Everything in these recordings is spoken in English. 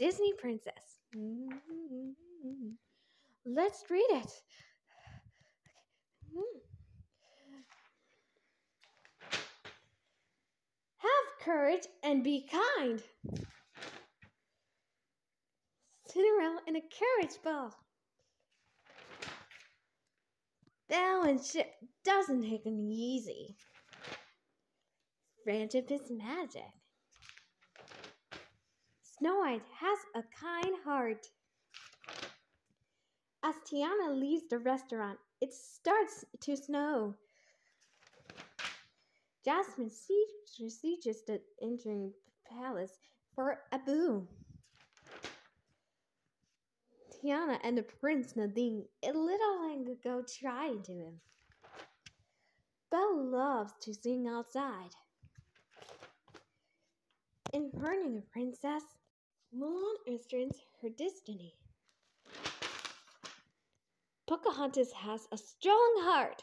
Disney princess. Let's read it. Have courage and be kind. Cinderella in a carriage ball. Ship doesn't take it easy. Friendship is magic. Snow White has a kind heart. As Tiana leaves the restaurant, it starts to snow. Jasmine sieges the entering the palace for Abu. Tiana and the Prince Naveen a little long ago tried to him. Belle loves to sing outside. In Burning a Princess, Mulan earns her destiny. Pocahontas has a strong heart.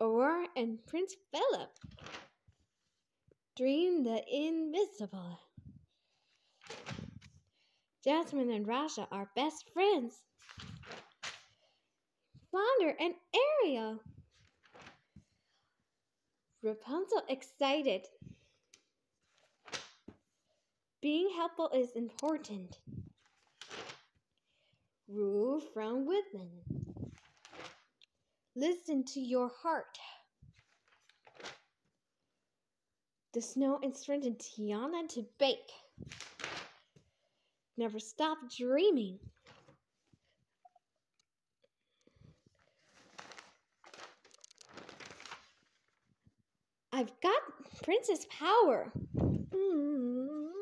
Aurora and Prince Philip dream the invisible. Jasmine and Rajah are best friends. Flounder and Ariel. Rapunzel excited. Being helpful is important. Rule from within. Listen to your heart. The snow instructed Tiana to bake. Never stop dreaming. I've got princess power. Hmm.